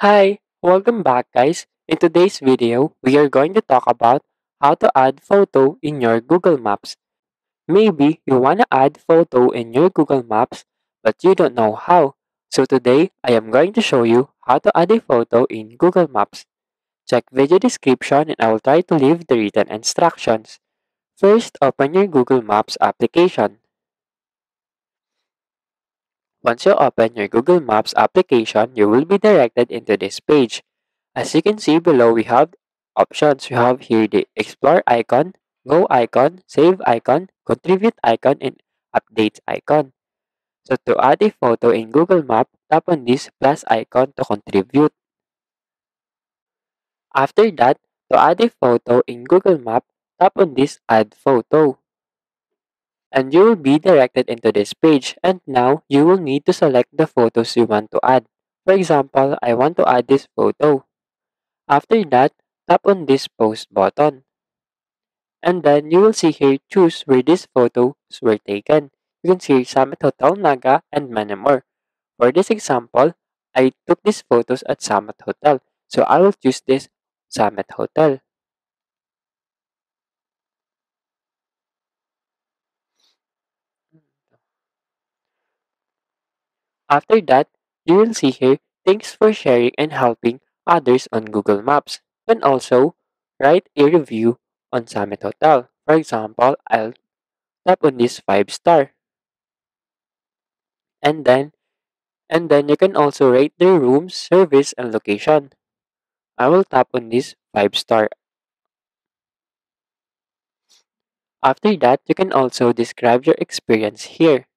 Hi, welcome back guys. In today's video, we are going to talk about how to add photo in your Google Maps. Maybe you want to add photo in your Google Maps, but you don't know how. So today, I am going to show you how to add a photo in Google Maps. Check video description and I will try to leave the written instructions. First, open your Google Maps application. Once you open your Google Maps application, you will be directed into this page. As you can see below, we have options. We have here the Explore icon, Go icon, Save icon, Contribute icon, and Updates icon. So to add a photo in Google Map, tap on this plus icon to contribute. After that, to add a photo in Google Map, tap on this Add Photo and you will be directed into this page. And now, you will need to select the photos you want to add. For example, I want to add this photo. After that, tap on this post button. And then you will see here choose where these photos were taken. You can see Summit Hotel Naga and many more. For this example, I took these photos at Summit Hotel. So I will choose this Summit Hotel. After that, you will see here, thanks for sharing and helping others on Google Maps. And also, write a review on Summit Hotel. For example, I'll tap on this 5 star. And then, and then you can also rate their rooms, service, and location. I will tap on this 5 star. After that, you can also describe your experience here.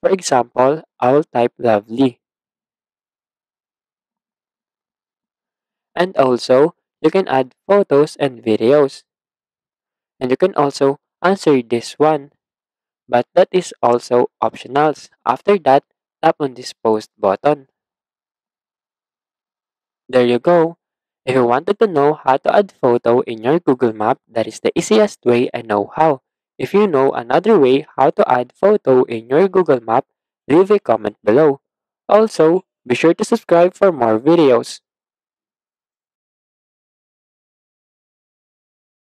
For example, I'll type lovely. And also, you can add photos and videos. And you can also answer this one. But that is also optional. After that, tap on this post button. There you go. If you wanted to know how to add photo in your Google Map, that is the easiest way I know how. If you know another way how to add photo in your Google Map, leave a comment below. Also, be sure to subscribe for more videos.